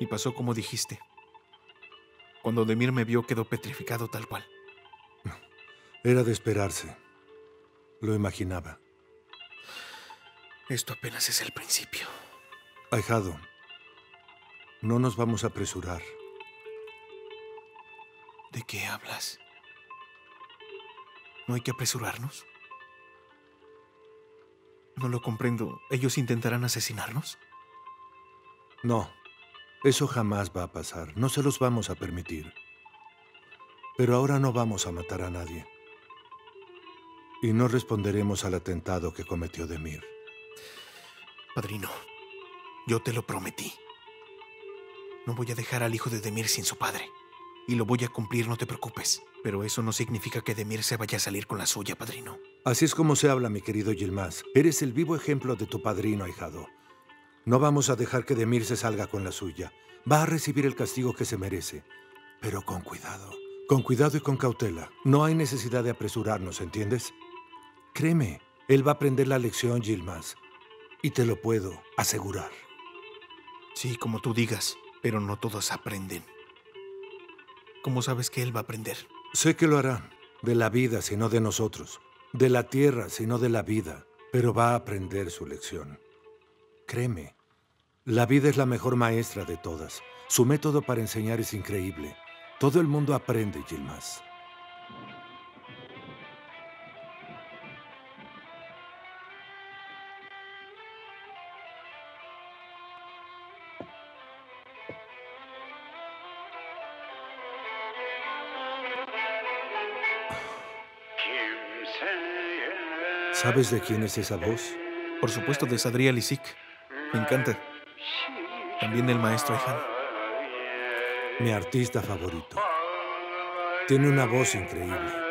Y pasó como dijiste. Cuando Demir me vio quedó petrificado tal cual. Era de esperarse. Lo imaginaba. Esto apenas es el principio. Ahijado, no nos vamos a apresurar. ¿De qué hablas? ¿No hay que apresurarnos? No lo comprendo. ¿Ellos intentarán asesinarnos? No, eso jamás va a pasar. No se los vamos a permitir. Pero ahora no vamos a matar a nadie. Y no responderemos al atentado que cometió Demir. Padrino, yo te lo prometí. No voy a dejar al hijo de Demir sin su padre. Y lo voy a cumplir, no te preocupes. Pero eso no significa que Demir se vaya a salir con la suya, padrino. Así es como se habla, mi querido Yilmaz. Eres el vivo ejemplo de tu padrino, ahijado. No vamos a dejar que Demir se salga con la suya. Va a recibir el castigo que se merece. Pero con cuidado. Con cuidado y con cautela. No hay necesidad de apresurarnos, ¿entiendes? Créeme, él va a aprender la lección, Yilmaz. Y te lo puedo asegurar. Sí, como tú digas, pero no todos aprenden. ¿Cómo sabes que él va a aprender? Sé que lo hará. De la vida, sino de nosotros. De la tierra, sino de la vida. Pero va a aprender su lección. Créeme, la vida es la mejor maestra de todas. Su método para enseñar es increíble. Todo el mundo aprende, Yilmaz. ¿Sabes de quién es esa voz? Por supuesto, de Sadriel Isik. Me encanta. También el maestro Aihan. Mi artista favorito. Tiene una voz increíble.